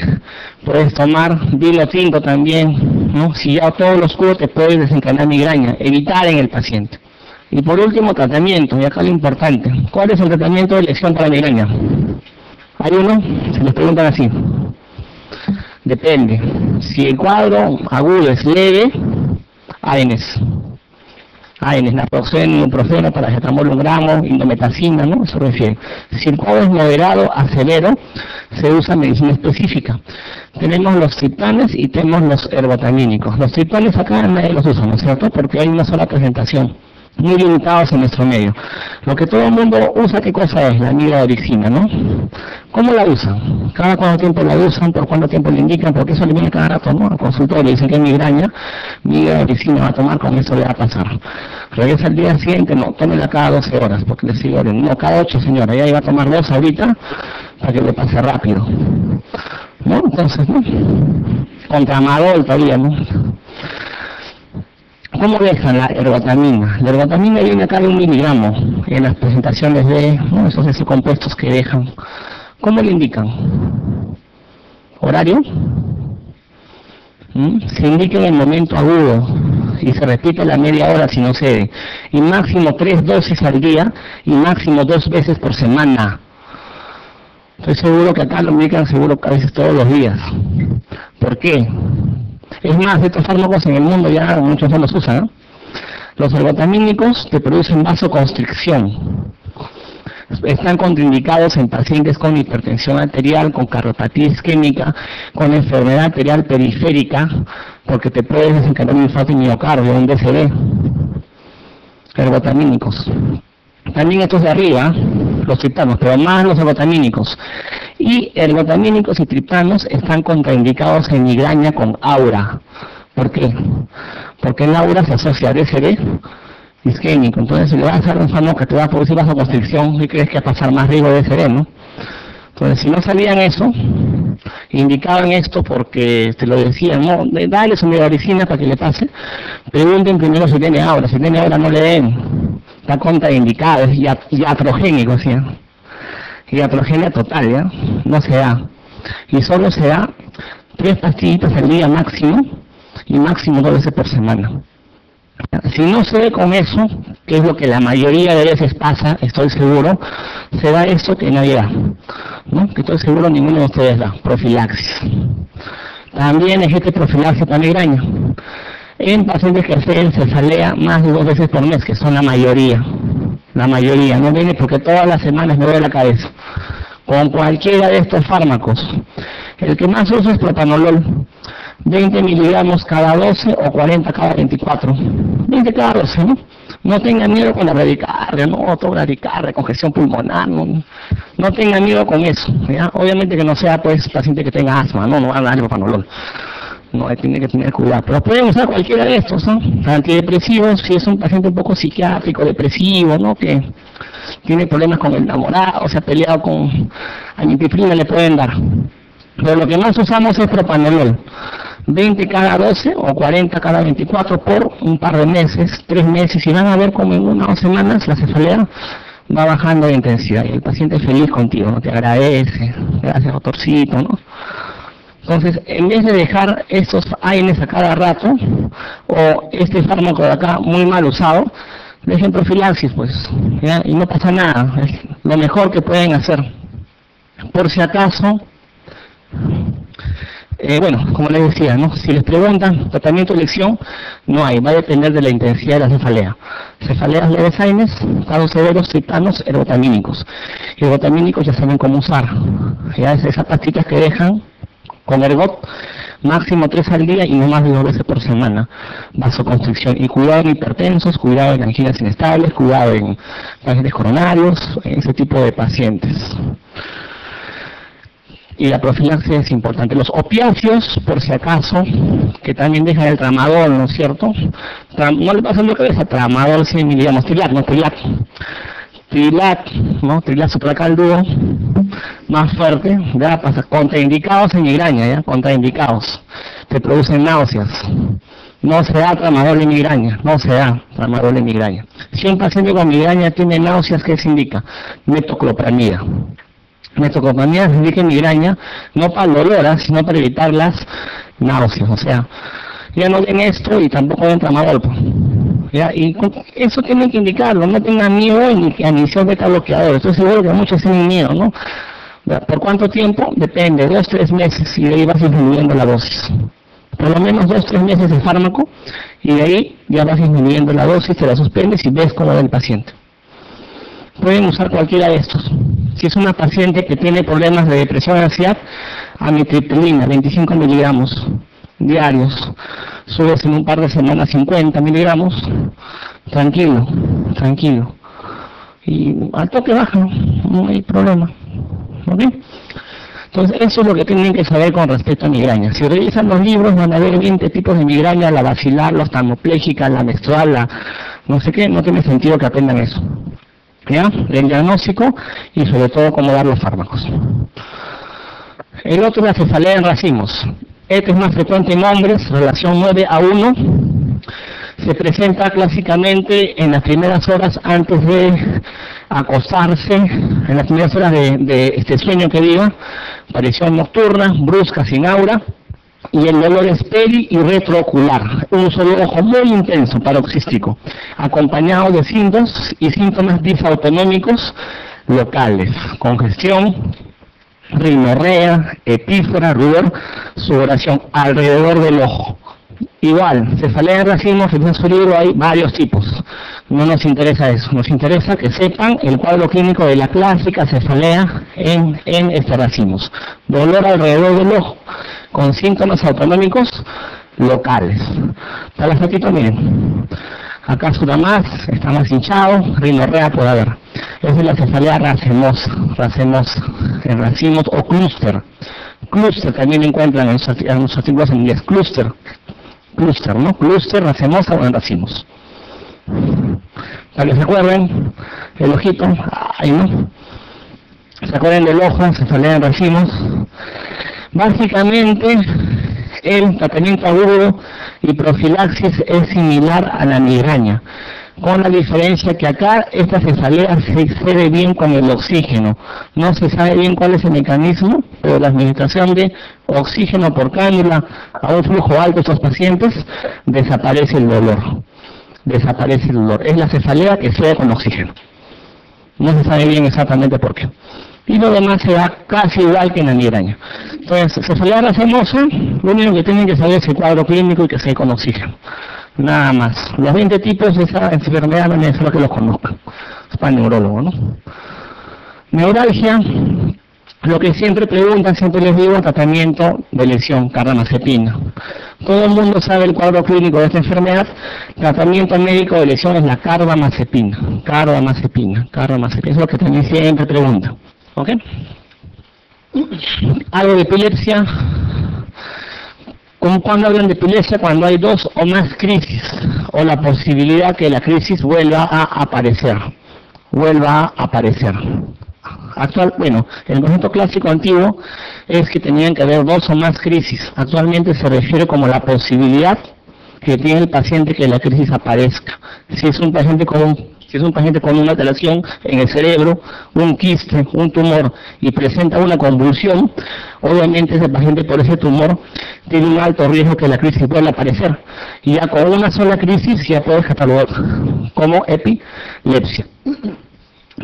puedes tomar, vino tinto también, ¿no? Si ya todo lo oscuro te puede desencadenar migraña, evitar en el paciente. Y por último, tratamiento, y acá lo importante. ¿Cuál es el tratamiento de elección para migraña? Hay uno, se les preguntan así. Depende. Si el cuadro agudo es leve, ANS. AINES, naproxeno, ibuprofeno, paracetamol un gramo, indometacina, ¿no? Eso refiere. Si el cuadro es moderado a severo, se usa medicina específica. Tenemos los triptanes y tenemos los ergotamínicos. Los triptanes acá nadie los usa, ¿no es cierto? Porque hay una sola presentación muy limitados en nuestro medio. Lo que todo el mundo usa, ¿qué cosa es? La migraoricina, ¿no? ¿Cómo la usan? ¿Cada cuánto tiempo la usan? ¿Por cuánto tiempo le indican? Porque eso le viene cada rato, ¿no? Al consultorio, dicen que migraña, migraoricina va a tomar, con eso le va a pasar. Regresa el día siguiente, no, tómela cada 12 horas, porque le sigue No, cada 8, señora, ya iba a tomar dos ahorita, para que le pase rápido. ¿No? Entonces, ¿no? Contra Amadol todavía, ¿no? ¿Cómo dejan la ergotamina? La ergotamina viene acá de un miligramo en las presentaciones de esos, compuestos que dejan. ¿Cómo le indican? ¿Horario? ¿Mm? Se indica en el momento agudo y se repite la media hora si no cede. Y máximo tres dosis al día y máximo dos veces por semana. Estoy seguro que acá lo indican seguro que a veces todos los días. ¿Por qué? Es más, estos fármacos en el mundo ya muchos no los usan. Los ergotamínicos te producen vasoconstricción. Están contraindicados en pacientes con hipertensión arterial, con cardiopatía isquémica, con enfermedad arterial periférica, porque te puedes desencadenar un infarto miocardio, un DCD. Ergotamínicos. También estos de arriba, los triptanos, pero más los ergotamínicos. Y ergotamínicos y triptanos están contraindicados en migraña con aura. ¿Por qué? Porque el aura se asocia a DCD isquémico. Entonces, si le vas a hacer un fármaco que te va a producir vasoconstricción, ¿y crees que va a pasar más riesgo de DCD, no? Entonces, si no sabían eso, indicaban esto porque te lo decían, no, dale su medicina para que le pase, pregunten primero si tiene aura, si tiene aura no le den, está contraindicado, es iatrogénico, ¿sí? Iatrogenia total, ¿ya? No se da. Y solo se da tres pastillitas al día máximo y máximo dos veces por semana. Si no se ve con eso, que es lo que la mayoría de veces pasa, estoy seguro, se da esto que nadie da, ¿no? que estoy seguro ninguno de ustedes da, profilaxis. También es este profilaxis para migraña. En pacientes que hacen cefalea más de dos veces por mes, que son la mayoría, la mayoría, no viene porque todas las semanas me duele la cabeza. Con cualquiera de estos fármacos. El que más uso es propanolol 20 miligramos cada 12 o 40 cada 24. 20 cada 12, ¿no? No tengan miedo con la radicardia, ¿no? Autobradicardia, congestión pulmonar, ¿no? No tengan miedo con eso, ¿ya? Obviamente que no sea, pues, paciente que tenga asma, ¿no? No van a dar propanolol. No, tiene que tener cuidado. Pero pueden usar cualquiera de estos, ¿no? Antidepresivos, si es un paciente un poco psiquiátrico, depresivo, ¿no? Que tiene problemas con el enamorado, o sea, peleado con anipifrina, le pueden dar. Pero lo que más usamos es propanolol. 20 cada 12 o 40 cada 24 por un par de meses, tres meses, y van a ver como en una o dos semanas la cefalea va bajando de intensidad y el paciente es feliz contigo, ¿no? te agradece, gracias doctorcito, ¿no? Entonces, en vez de dejar estos AINES a cada rato, o este fármaco de acá muy mal usado, dejen profilaxis, pues, y no pasa nada, es lo mejor que pueden hacer. Por si acaso, eh, bueno, como les decía, ¿no? si les preguntan tratamiento de elección, no hay, va a depender de la intensidad de la cefalea. Cefaleas leves AINES, casos severos, tritanos, ergotamínicos. Ergotamínicos ya saben cómo usar. Ya es esas pastillas que dejan con ergot, máximo tres al día y no más de dos veces por semana. Vasoconstricción. Y cuidado en hipertensos, cuidado en anginas inestables, cuidado en pacientes coronarios, ese tipo de pacientes y la profilaxis es importante. Los opiáceos, por si acaso, que también dejan el tramadol, ¿no es cierto? no le pasa lo que es tramadol 100 miligramos, trilat, no trilat. Trilat, ¿no? Trilat supracal más fuerte, ya pasa, contraindicados en migraña, ya, contraindicados. Te producen náuseas. No se da tramadol en migraña, no se da tramadol en migraña. Si un paciente con migraña tiene náuseas, ¿qué se indica? Metoclopramida metoclopramida se indica migraña, no para el dolor, ¿ah? sino para evitar las náuseas, o sea, ya no den esto y tampoco den tramadol, pues. Y eso tienen que indicarlo, no tengan miedo ni que iniciar beta bloqueador, estoy seguro que muchos tienen miedo, ¿no? ¿Por cuánto tiempo? Depende, dos, tres meses y de ahí vas disminuyendo la dosis. por lo menos dos, tres meses de fármaco y de ahí ya vas disminuyendo la dosis, te la suspendes y ves cómo va el paciente. Pueden usar cualquiera de estos. Si es una paciente que tiene problemas de depresión y ansiedad, amitriptilina, 25 miligramos diarios, subes en un par de semanas 50 miligramos, tranquilo, tranquilo. Y al toque baja, no hay problema. ¿Ok? Entonces, eso es lo que tienen que saber con respecto a migraña. Si revisan los libros, van a ver 20 tipos de migraña, la vacilar, la oftalmoplégica, la menstrual, la no sé qué, no tiene sentido que aprendan eso. ¿Ya? El diagnóstico y sobre todo cómo dar los fármacos. El otro es la cefalea en racimos. Este es más frecuente en hombres, relación 9 a 1. Se presenta clásicamente en las primeras horas antes de acostarse, en las primeras horas de, este sueño que diga, aparición nocturna, brusca, sin aura, y el dolor es peri y retroocular, un solo ojo muy intenso, paroxístico, acompañado de síntomas y síntomas disautonómicos locales, congestión, rinorrea, epífora, rubor, sudoración alrededor del ojo. Igual, cefalea de su libro hay varios tipos. No nos interesa eso, nos interesa que sepan el cuadro clínico de la clásica cefalea en, en este racimos. Dolor alrededor del ojo, con síntomas autonómicos locales. Para ratito, miren, acá suda más, está más hinchado, rinorrea puede haber. Esa es la cefalea racemosa, en racimos o clúster. Clúster también encuentran en los artículos en inglés, clúster, clúster, ¿no? Clúster, racemosa o en racimos. Para que se acuerden, el ojito, ahí no. Se acuerden del ojo, cefalea en racimos. Básicamente, el tratamiento agudo y profilaxis es similar a la migraña, con la diferencia que acá esta cefalea se excede bien con el oxígeno. No se sabe bien cuál es el mecanismo, pero la administración de oxígeno por cánula a un flujo alto de estos pacientes desaparece el dolor. Desaparece el dolor. Es la cefalea que excede con oxígeno. No se sabe bien exactamente por qué y lo demás se da casi igual que en la migraña. Entonces, cefalea racemosa, lo único que tienen que saber es el cuadro clínico y que se con oxígeno. Nada más. Los 20 tipos de esa enfermedad no es que los conozcan. Es para el neurólogo, ¿no? Neuralgia, lo que siempre preguntan, siempre les digo, tratamiento de lesión, carbamazepina. Todo el mundo sabe el cuadro clínico de esta enfermedad. Tratamiento médico de lesión es la carbamazepina. Carbamazepina, carbamazepina. Es lo que también siempre preguntan. ¿Ok? Algo de epilepsia. ¿Cómo cuando hablan de epilepsia? Cuando hay dos o más crisis o la posibilidad que la crisis vuelva a aparecer. Vuelva a aparecer. Actual, bueno, el concepto clásico antiguo es que tenían que haber dos o más crisis. Actualmente se refiere como la posibilidad que tiene el paciente que la crisis aparezca. Si es un paciente con si es un paciente con una alteración en el cerebro, un quiste, un tumor y presenta una convulsión, obviamente ese paciente por ese tumor tiene un alto riesgo que la crisis pueda aparecer. Y ya con una sola crisis ya puede catalogar como epilepsia.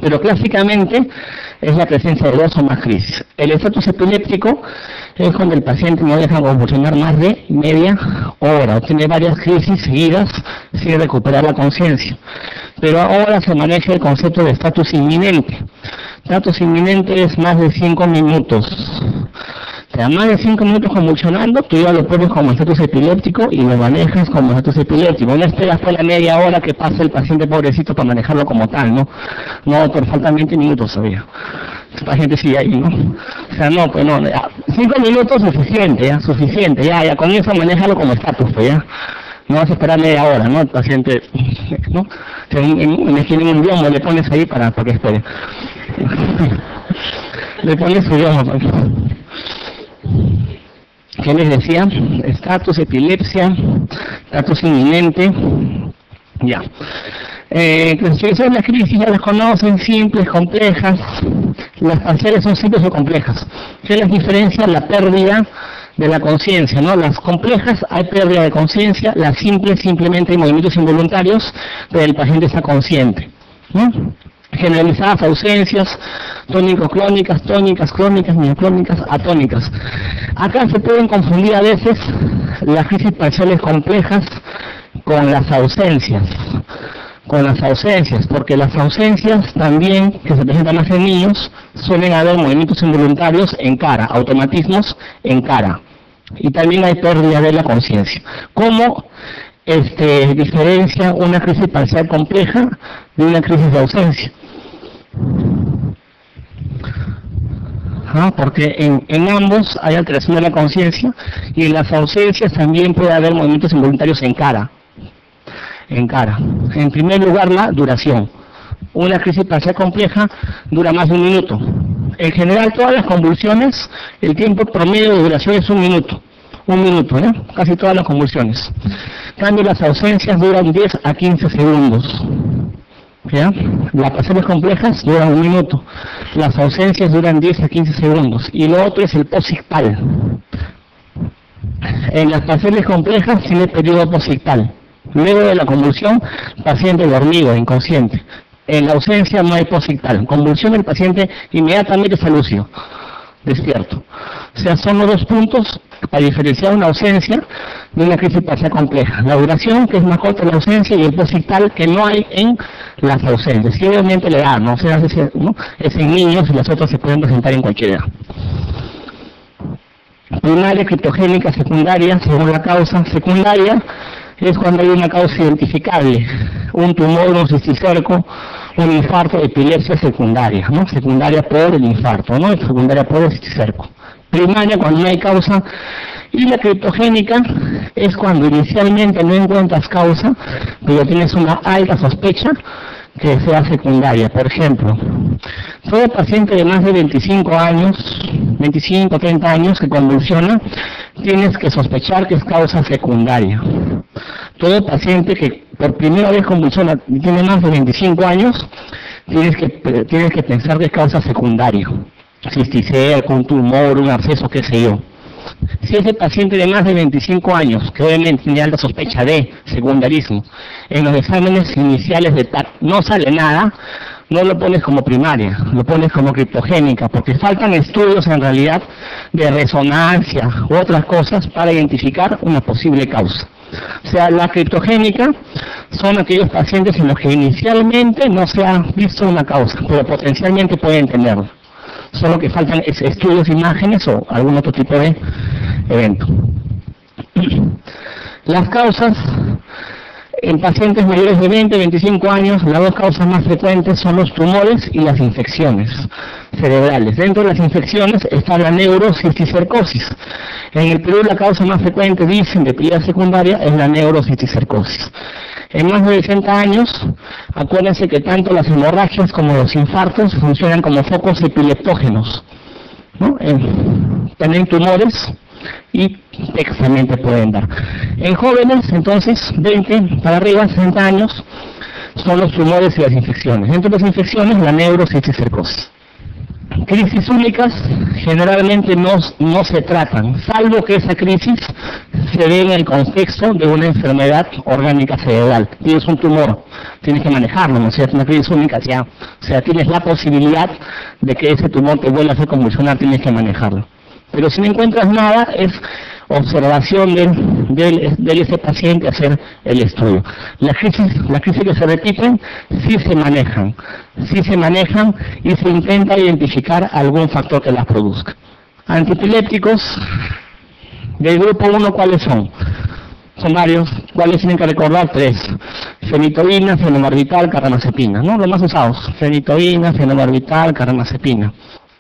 Pero clásicamente es la presencia de dos o más crisis. El estatus epiléptico es cuando el paciente no deja convulsionar más de media hora, o tiene varias crisis seguidas sin recuperar la conciencia. Pero ahora se maneja el concepto de estatus inminente. Estatus inminente es más de cinco minutos. O sea, más de cinco minutos convulsionando, tú ya lo pones como estatus epiléptico y lo manejas como estatus epiléptico. No esperas por la media hora que pase el paciente pobrecito para manejarlo como tal, ¿no? No, pero faltan 20 minutos todavía. El paciente sigue ahí, ¿no? O sea, no, pues no, cinco minutos suficiente, ya, suficiente, ya, ya, con eso manéjalo como estatus, pues ya. No vas a esperar media hora, ¿no? El paciente, ¿no? En, en, un biombo le pones ahí para, para que espere. le pones su biombo. ¿Qué les decía? Estatus, epilepsia, estatus inminente. Ya. Eh, son las crisis ya las conocen, simples, complejas. Las parciales son simples o complejas. ¿Qué les diferencia? La pérdida de la conciencia, ¿no? Las complejas hay pérdida de conciencia, las simples simplemente hay movimientos involuntarios, pero el paciente está consciente. ¿no? Generalizadas ausencias, tónico-clónicas, tónicas, clónicas, mioclónicas, atónicas. Acá se pueden confundir a veces las crisis parciales complejas con las ausencias con las ausencias, porque las ausencias también, que se presentan más en niños, suelen haber movimientos involuntarios en cara, automatismos en cara. Y también hay pérdida de la conciencia. ¿Cómo este, diferencia una crisis parcial compleja de una crisis de ausencia? Porque en, en, ambos hay alteración de la conciencia y en las ausencias también puede haber movimientos involuntarios en cara. En cara. En primer lugar, la duración. Una crisis parcial compleja dura más de un minuto. En general, todas las convulsiones, el tiempo promedio de duración es un minuto. Un minuto, ¿eh? Casi todas las convulsiones. En cambio, las ausencias duran 10 a 15 segundos. ¿Ya? Las pasiones complejas duran un minuto, las ausencias duran 10 a 15 segundos y lo otro es el posictal. En las pasiones complejas tiene periodo posictal. Luego de la convulsión, paciente dormido, inconsciente. En la ausencia no hay posictal. Convulsión el paciente inmediatamente está lúcido, despierto. O sea, son los dos puntos para diferenciar una ausencia de una crisis parcial compleja. La duración, que es más corta la ausencia, y el posictal, que no hay en las ausencias. Y obviamente la edad, ¿no? O sea, es, ¿no? es en niños y las otras se pueden presentar en cualquier edad. Primaria, criptogénica, secundaria, según la causa. Secundaria es cuando hay una causa identificable, un tumor, un cisticerco, un infarto, epilepsia secundaria, ¿no? Secundaria por el infarto, ¿no? Secundaria por el cisticerco primaria cuando no hay causa y la criptogénica es cuando inicialmente no encuentras causa, pero tienes una alta sospecha que sea secundaria. Por ejemplo, todo paciente de más de 25 años, 25 30 años que convulsiona, tienes que sospechar que es causa secundaria. Todo paciente que por primera vez convulsiona y tiene más de 25 años, tienes que, tienes que pensar que es causa secundaria cisticerco, un tumor, un absceso, qué sé yo. Si ese paciente de más de 25 años, que obviamente tiene alta sospecha de secundarismo, en los exámenes iniciales de TAC no sale nada, no lo pones como primaria, lo pones como criptogénica, porque faltan estudios en realidad de resonancia u otras cosas para identificar una posible causa. O sea, la criptogénica son aquellos pacientes en los que inicialmente no se ha visto una causa, pero potencialmente pueden tenerlo solo que faltan estudios, imágenes o algún otro tipo de evento. Las causas en pacientes mayores de 20, 25 años, las dos causas más frecuentes son los tumores y las infecciones cerebrales. Dentro de las infecciones está la neurocisticercosis. En el Perú la causa más frecuente, dicen, de piedra secundaria es la neurocisticercosis. En más de 60 años, acuérdense que tanto las hemorragias como los infartos funcionan como focos epileptógenos. ¿no? tienen tumores y también pueden dar. En jóvenes, entonces, 20 para arriba, 60 años, son los tumores y las infecciones. Dentro de las infecciones, la neurocisticercosis. Crisis únicas generalmente no, no se tratan, salvo que esa crisis se dé en el contexto de una enfermedad orgánica cerebral. Tienes un tumor, tienes que manejarlo, ¿no es cierto? Una crisis única, ya, o sea, tienes la posibilidad de que ese tumor te vuelva a hacer convulsionar, tienes que manejarlo. Pero si no encuentras nada, es observación del, de ese paciente hacer el estudio. Las crisis, las crisis que se repiten sí se manejan, sí se manejan y se intenta identificar algún factor que las produzca. Antipilépticos, del grupo 1, ¿cuáles son? Son varios, ¿cuáles tienen que recordar? Tres. Fenitoína, fenobarbital, carramazepina, ¿no? Los más usados. Fenitoína, fenobarbital, carramazepina.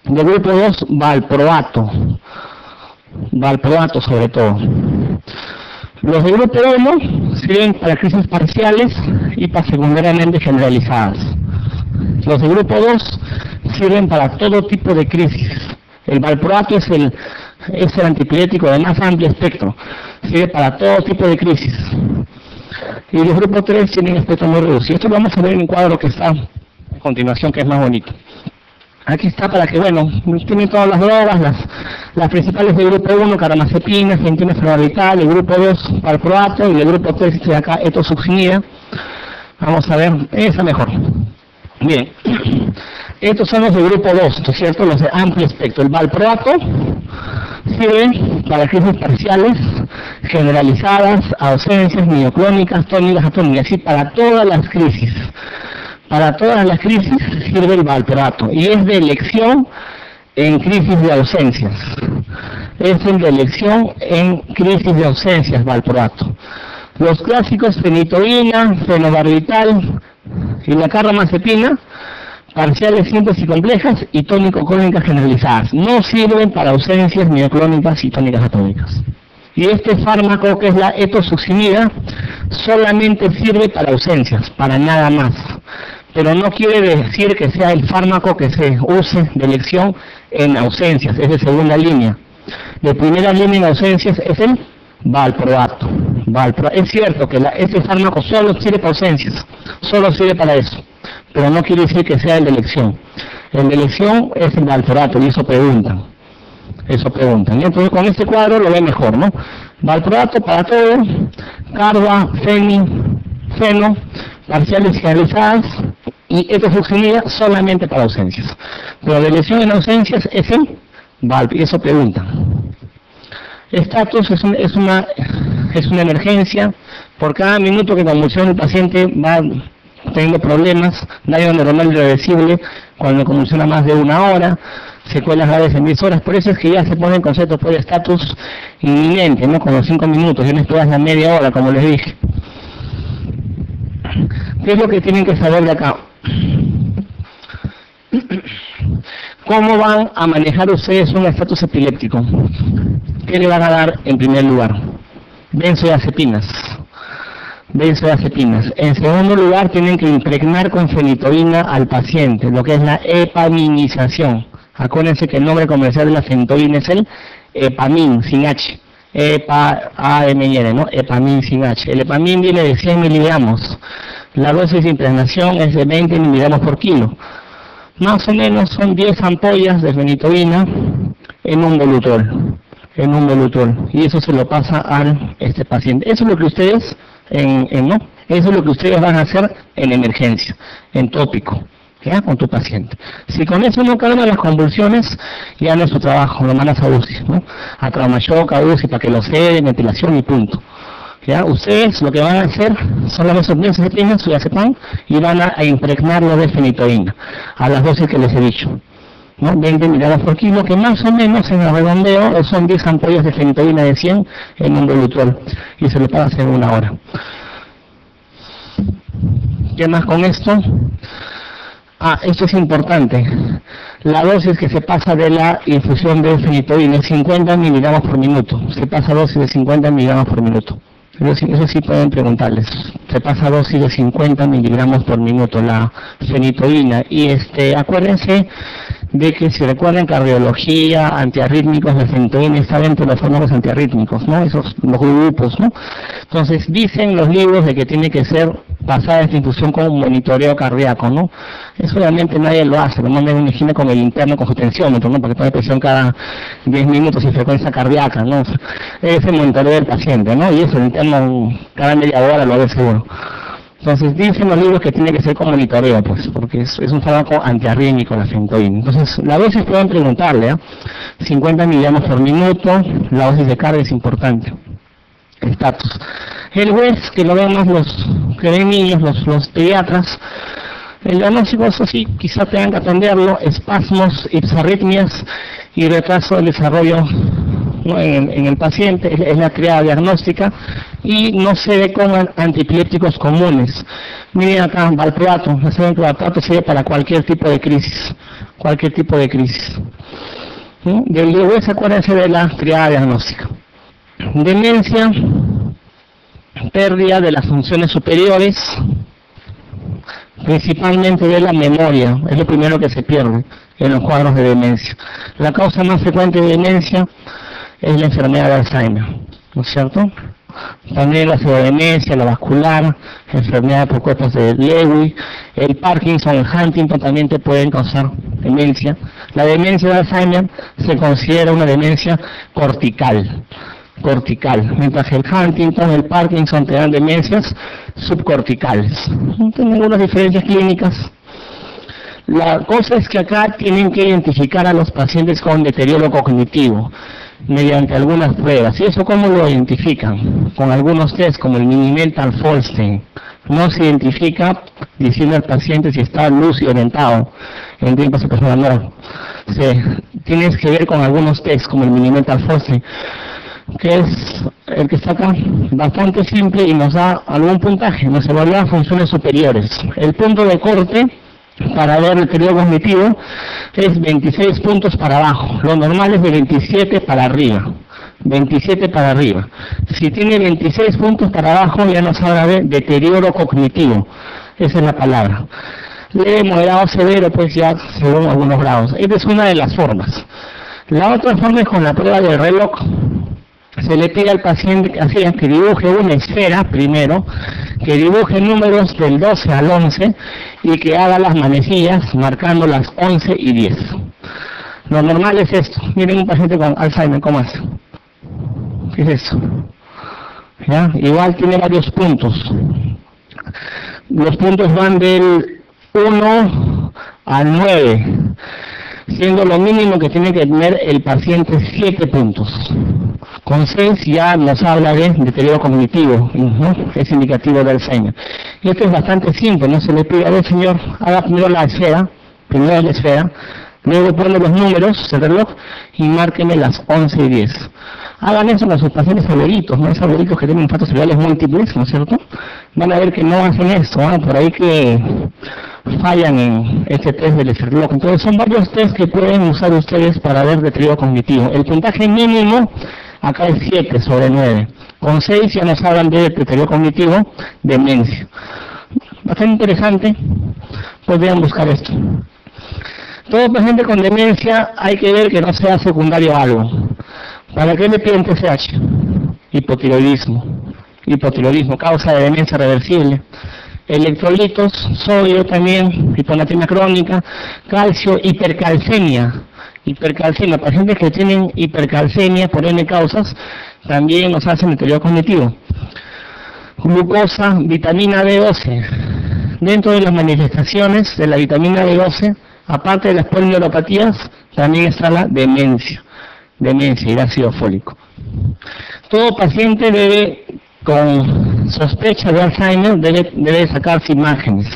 Del grupo 2, valproato valproato sobre todo. Los de grupo 1 sirven para crisis parciales y para secundariamente generalizadas. Los de grupo 2 sirven para todo tipo de crisis. El valproato es el, es el antipirético de más amplio espectro. Sirve para todo tipo de crisis. Y los grupos 3 tienen espectro muy reducido. Esto lo vamos a ver en un cuadro que está a continuación, que es más bonito. Aquí está para que, bueno, tienen todas las drogas, las, principales del grupo 1, caramazepina, gentina fenobarbital, el grupo 2, palproato, y el grupo 3, este de acá, etosuxinida. Vamos a ver, esa mejor. Bien, estos son los del grupo 2, ¿no cierto? Los de amplio espectro. El valproato sirve para crisis parciales generalizadas, ausencias, mioclónicas, tónicas, atónicas, y para todas las crisis. Para todas las crisis sirve el valproato y es de elección en crisis de ausencias. Es el de elección en crisis de ausencias valproato. Los clásicos fenitoína, fenobarbital y la carbamazepina parciales simples y complejas y tónico-clónicas generalizadas. No sirven para ausencias mioclónicas y tónicas atómicas. Y este fármaco, que es la etosuximida, solamente sirve para ausencias, para nada más. Pero no quiere decir que sea el fármaco que se use de elección en ausencias, es de segunda línea. De primera línea en ausencias es el valproato. Es cierto que este fármaco solo sirve para ausencias, solo sirve para eso pero no quiere decir que sea el de elección. El de elección es el Valproato y eso preguntan. Eso preguntan. Y entonces con este cuadro lo ve mejor, ¿no? Valproato para todo, carva, feni, feno, parciales generalizadas y etofuximida solamente para ausencias. Pero de elección en ausencias es el VALP y eso preguntan. Estatus es, es, una, es una emergencia. Por cada minuto que convulsiona el paciente va teniendo problemas, daño neuronal irreversible cuando convulsiona más de una hora, secuelas graves en 10 horas, por eso es que ya se pone en concepto por estatus inminente, ¿no? Con los 5 minutos, y no esperas la media hora, como les dije. ¿Qué es lo que tienen que saber de acá? ¿Cómo van a manejar ustedes un estatus epiléptico? ¿Qué le van a dar en primer lugar? Benzodiazepinas benzodiazepinas. En segundo lugar, tienen que impregnar con fenitoína al paciente, lo que es la epaminización. Acuérdense que el nombre comercial de la fenitoína es el epamin, sin H. Epa, A, M, N, ¿no? Epamin sin H. El epamin viene de 100 miligramos. La dosis de impregnación es de 20 miligramos por kilo. Más o menos son 10 ampollas de fenitoína en un volutrol. En un volutrol. Y eso se lo pasa al este paciente. Eso es lo que ustedes en, no. Eso es lo que ustedes van a hacer en emergencia, en tópico, ¿ya? Con tu paciente. Si con eso no calman las convulsiones, ya no es su trabajo, lo mandas a UCI, ¿no? A trauma shock, a UCI, para que lo ceden, ventilación y punto. ¿Ya? Ustedes lo que van a hacer son las de su acepan y van a, impregnarlo de fenitoína, a las dosis que les he dicho. ¿no? 20 miligramos por kilo, que más o menos en el redondeo son 10 ampollas de fenitoína de 100 en un volutrol y se lo hacer en una hora. ¿Qué más con esto? Ah, esto es importante. La dosis que se pasa de la infusión de fenitoína es 50 miligramos por minuto. Se pasa dosis de 50 miligramos por minuto. Eso sí pueden preguntarles. Se pasa dosis de 50 miligramos por minuto la fenitoína. Y este, acuérdense de que si recuerdan cardiología, antiarrítmicos, la fenitoína está dentro de los fármacos antiarrítmicos, ¿no? Esos los grupos, ¿no? Entonces dicen los libros de que tiene que ser pasada esta infusión con un monitoreo cardíaco, ¿no? Eso realmente nadie lo hace, lo mandan una higiene con el interno con su tensiómetro, ¿no? Porque pone presión cada 10 minutos y frecuencia cardíaca, ¿no? Es el monitoreo del paciente, ¿no? Y eso el interno cada media hora lo ve seguro. Entonces dicen los libros que tiene que ser monitoreo, pues, porque es, un fármaco antiarrítmico la fentoína. Entonces, la dosis pueden preguntarle, ¿eh? 50 miligramos por minuto, la dosis de carga es importante. Estatus. El WES, que lo ven más los que ven niños, los, los pediatras, el diagnóstico, eso sí, quizá tengan que atenderlo, espasmos, ipsarritmias y retraso del desarrollo en, el paciente, es, la triada diagnóstica, y no se ve como antiepilépticos comunes. Miren acá, valproato, saben que valproato sirve para cualquier tipo de crisis, cualquier tipo de crisis. Del DUS acuérdense de la triada diagnóstica. Demencia, pérdida de las funciones superiores, principalmente de la memoria, es lo primero que se pierde en los cuadros de demencia. La causa más frecuente de demencia es la enfermedad de Alzheimer, ¿no es cierto? También la demencia, la vascular, enfermedad por cuerpos de Lewy, el Parkinson, el Huntington también te pueden causar demencia. La demencia de Alzheimer se considera una demencia cortical, cortical, mientras que el Huntington, el Parkinson te dan demencias subcorticales. No tienen ninguna diferencias clínicas. La cosa es que acá tienen que identificar a los pacientes con deterioro cognitivo mediante algunas pruebas. ¿Y eso cómo lo identifican? Con algunos test como el Mini-Mental Folstein. No se identifica diciendo al paciente si está lúcido orientado en tiempo de persona no. Se, tienes que ver con algunos test como el Mini-Mental Folstein que es el que está acá, bastante simple y nos da algún puntaje, nos evalúa funciones superiores. El punto de corte para ver el periodo cognitivo es 26 puntos para abajo, lo normal es de 27 para arriba. 27 para arriba. Si tiene 26 puntos para abajo ya nos habla de deterioro cognitivo. Esa es la palabra. Leve, moderado, severo, pues ya según algunos grados. Esta es una de las formas. La otra forma es con la prueba del reloj se le pide al paciente que dibuje una esfera primero, que dibuje números del 12 al 11 y que haga las manecillas marcando las 11 y 10. Lo normal es esto. Miren un paciente con Alzheimer, ¿cómo es? ¿Qué es eso? ¿Ya? Igual tiene varios puntos. Los puntos van del 1 al 9, siendo lo mínimo que tiene que tener el paciente 7 puntos. Con 6 ya nos habla de deterioro cognitivo, ¿no? es indicativo del Alzheimer. Y esto es bastante simple, no se le pide, a ver señor, haga primero la esfera, primero la esfera, luego pone los números del reloj y márqueme las 11 y 10. Hagan eso con sus pacientes favoritos, ¿no? Esos favoritos que tienen infartos cerebrales múltiples, ¿no es cierto? Van a ver que no hacen esto, por ahí que fallan en este test del reloj. Entonces son varios test que pueden usar ustedes para ver deterioro cognitivo. El puntaje mínimo acá es 7 sobre 9. Con 6 ya nos hablan de deterioro cognitivo, demencia. Bastante interesante, pues vean buscar esto. Todo paciente con demencia hay que ver que no sea secundario a algo. ¿Para qué le piden TSH? Hipotiroidismo. Hipotiroidismo, causa de demencia reversible. Electrolitos, sodio también, hiponatremia crónica, calcio, hipercalcemia. Hipercalcemia, pacientes que tienen hipercalcemia por N causas, también nos hacen deterioro cognitivo. Glucosa, vitamina B12. Dentro de las manifestaciones de la vitamina B12, aparte de las polineuropatías, también está la demencia demencia y ácido fólico. Todo paciente debe, con sospecha de Alzheimer, debe, debe sacarse imágenes,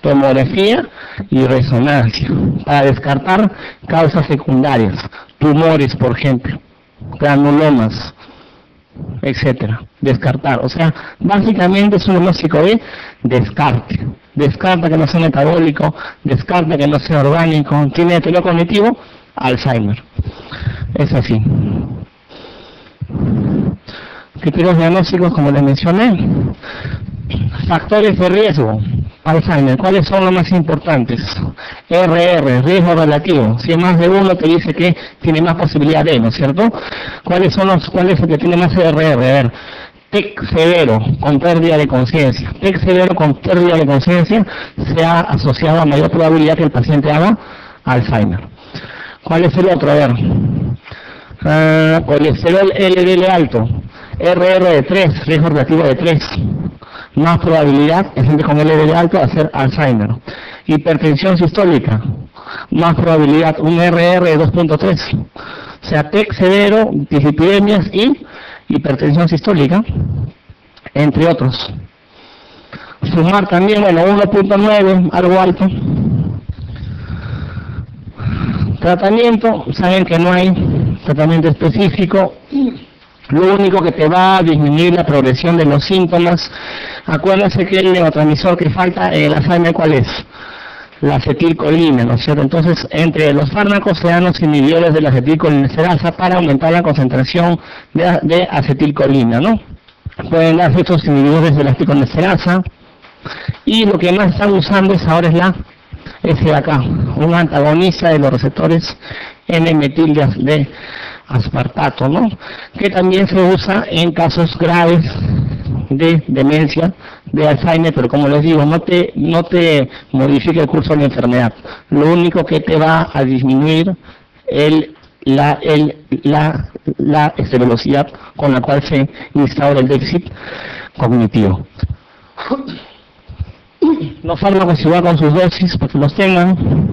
tomografía y resonancia, para descartar causas secundarias, tumores, por ejemplo, granulomas, etcétera, descartar. O sea, básicamente es un diagnóstico de descarte. Descarta que no sea metabólico, descarta que no sea orgánico, tiene deterioro cognitivo, Alzheimer. Es así. Criterios diagnósticos, como les mencioné. Factores de riesgo. Alzheimer, ¿cuáles son los más importantes? RR, riesgo relativo. Si es más de uno, te dice que tiene más posibilidad de, ¿no es cierto? ¿Cuáles son los, cuál es el que tiene más RR? A ver, TEC severo con pérdida de conciencia. TEC severo con pérdida de conciencia se ha asociado a mayor probabilidad que el paciente haga Alzheimer. ¿Cuál es el otro? A ver. Uh, colesterol LDL alto. RR de 3, riesgo relativo de 3. Más probabilidad en gente con LDL alto de hacer Alzheimer. Hipertensión sistólica. Más probabilidad, un RR de 2.3. O sea, TEC severo, disipidemias y hipertensión sistólica, entre otros. Sumar también, bueno, 1.9, algo alto. Tratamiento, saben que no hay tratamiento específico. Lo único que te va a disminuir la progresión de los síntomas. Acuérdense que el neurotransmisor que falta en el Alzheimer, ¿cuál es? La acetilcolina, ¿no es cierto? Entonces, entre los fármacos se dan los inhibidores de la acetilcolinesterasa para aumentar la concentración de, de acetilcolina, ¿no? Pueden darse estos inhibidores de la acetilcolinesterasa. Y lo que más están usando es ahora es la de acá, un antagonista de los receptores N-metil de aspartato, ¿no? Que también se usa en casos graves de demencia, de Alzheimer, pero como les digo, no te, no te modifica el curso de la enfermedad. Lo único que te va a disminuir el, la, el, la, la este, velocidad con la cual se instaura el déficit cognitivo. Los fármacos igual con sus dosis, para que los tengan.